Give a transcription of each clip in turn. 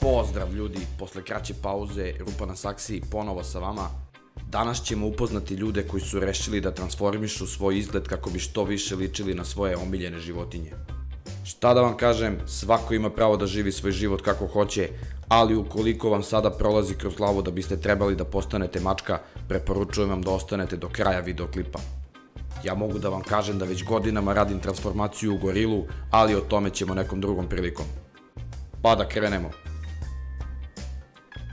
Pozdrav ljudi, posle kraće pauze, Rupa na saksiji ponovo sa vama. Danas ćemo upoznati ljude koji su rešili da transformišu svoj izgled kako bi što više ličili na svoje omiljene životinje. Šta da vam kažem, svako ima pravo da živi svoj život kako hoće, ali ukoliko vam sada prolazi kroz glavu da biste trebali da postanete mačka, preporučujem vam da ostanete do kraja videoklipa. Ja mogu da vam kažem da već godinama radim transformaciju u gorilu, ali o tome ćemo nekom drugom prilikom. Pa da krenemo.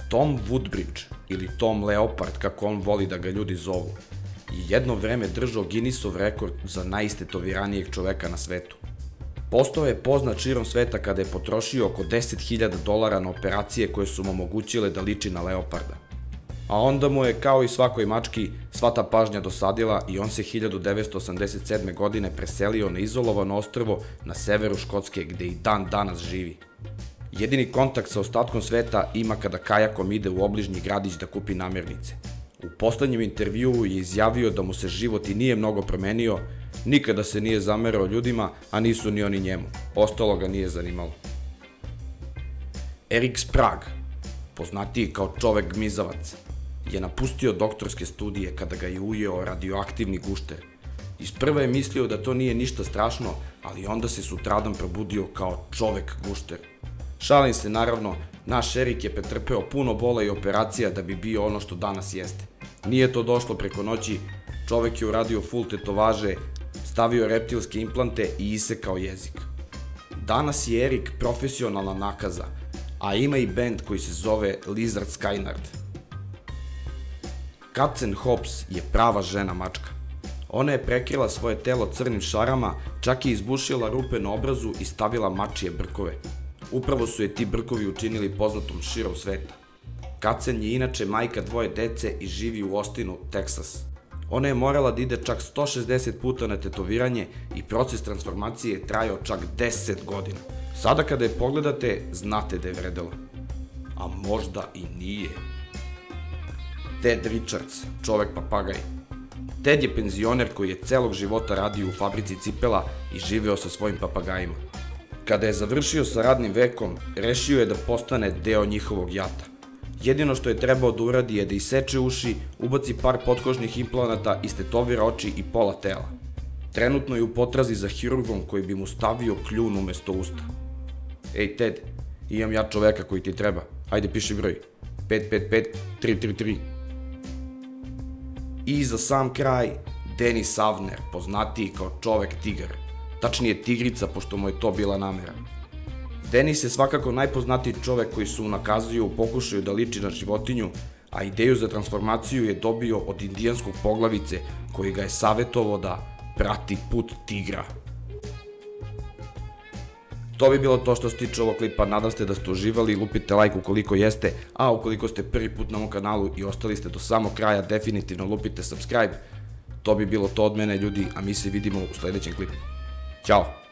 Tom Woodbridge, ili Tom Leopard, kako on voli da ga ljudi zovu, je jedno vreme držao Guinnessov rekord za najistetoviranijeg čoveka na svetu. Postao je poznat širom sveta kada je potrošio oko 10.000 dolara na operacije koje su mu omogućile da liči na leoparda. A onda mu je, kao i svakoj mački, sva ta pažnja dosadila i on se 1987. godine preselio na izolovano ostrvo na severu Škotske gde i dan danas živi. Jedini kontakt sa ostatkom sveta ima kada kajakom ide u obližnji gradić da kupi namirnice. U poslednjem intervjuu je izjavio da mu se život i nije mnogo promenio, nikada se nije zamerao ljudima, a nisu ni oni njemu. Ostalo ga nije zanimalo. Erik Sprag, poznatiji kao čovek gmizavac, je napustio doktorske studije kada ga je ujeo radioaktivni gušter. Isprva je mislio da to nije ništa strašno, ali onda se sutradan probudio kao čovek gušter. Šalim se naravno, naš Erik je pretrpeo puno bola i operacija da bi bio ono što danas jeste. Nije to došlo preko noći, čovek je uradio full tetovaže, stavio reptilske implante i isekao jezik. Danas je Erik profesionalna nakaza, a ima i band koji se zove Lizard Skynard. Katzen Hobbs je prava žena mačka. Ona je prekrila svoje telo crnim šarama, čak i izbušila rupe na obrazu i stavila mačije brkove. Upravo su je ti brkovi učinili poznatom širom sveta. Kacen je inače majka dvoje dece i živi u Ostinu, Teksas. Ona je morala da ide čak 160 puta na tetoviranje i proces transformacije je trajao čak 10 godina. Sada kada je pogledate, znate da je vredela. A možda i nije. Ted Richards, čovek papagaj. Ted je penzioner koji je celog života radio u fabrici cipela i živeo sa svojim papagajima. Kada je završio sa radnim vekom, rešio je da postane deo njihovog jata. Jedino što je trebao da uradi je da iseče uši, ubaci par potkožnih implanata, istetovira oči i pola tela. Trenutno je u potrazi za hirurgom koji bi mu stavio kljun umesto usta. Ej Ted, imam ja čoveka koji ti treba. Ajde piši broj. 555 333. I za sam kraj, Denis Avner, poznatiji kao čovek tigar. Tačnije tigrica, pošto mu je to bila namera. Denis je svakako najpoznatiji čovek koji su nakazuju u pokušaju da liči na životinju, a ideju za transformaciju je dobio od indijanskog poglavice koji ga je savjetovao da prati put tigra. To bi bilo to što se tiče ovog klipa, nadam se da ste uživali, lupite like ukoliko jeste, a ukoliko ste prvi put na mom kanalu i ostali ste do samog kraja, definitivno lupite subscribe. To bi bilo to od mene ljudi, a mi se vidimo u sledećem klipu. Tchau.